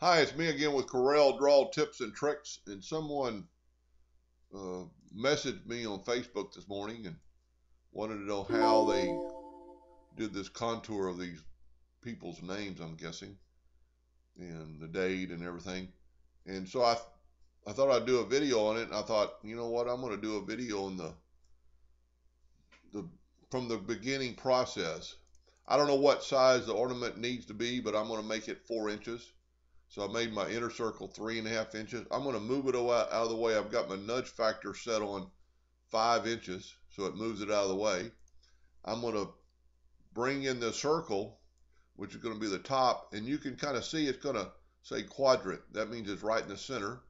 Hi, it's me again with Corel Draw Tips and Tricks. And someone uh, messaged me on Facebook this morning and wanted to know how they did this contour of these people's names, I'm guessing, and the date and everything. And so I, I thought I'd do a video on it. And I thought, you know what, I'm going to do a video on the, the from the beginning process. I don't know what size the ornament needs to be, but I'm going to make it four inches so I made my inner circle three and a half inches. I'm going to move it out of the way. I've got my nudge factor set on five inches, so it moves it out of the way. I'm going to bring in the circle, which is going to be the top, and you can kind of see it's going to say quadrant. That means it's right in the center.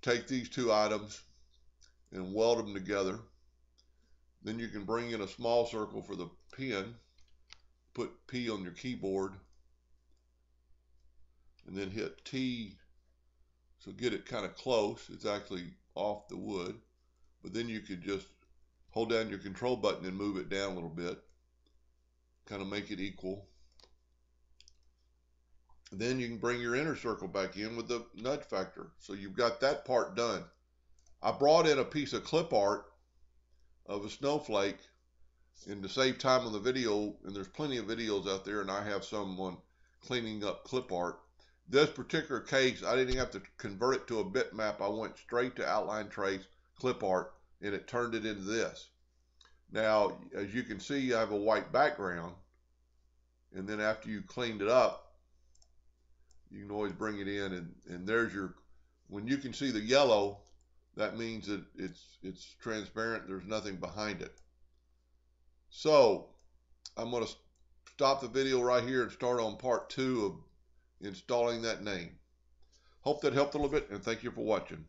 Take these two items and weld them together. Then you can bring in a small circle for the pin. Put P on your keyboard and then hit T so get it kind of close. It's actually off the wood. But then you could just hold down your control button and move it down a little bit. Kind of make it equal. Then you can bring your inner circle back in with the nudge factor. So you've got that part done. I brought in a piece of clip art of a snowflake and to save time on the video and there's plenty of videos out there and I have someone cleaning up clip art this particular case, I didn't have to convert it to a bitmap. I went straight to outline trace, clip art, and it turned it into this. Now, as you can see, I have a white background. And then after you cleaned it up, you can always bring it in and, and there's your, when you can see the yellow, that means that it's, it's transparent. There's nothing behind it. So I'm going to stop the video right here and start on part two of installing that name. Hope that helped a little bit and thank you for watching.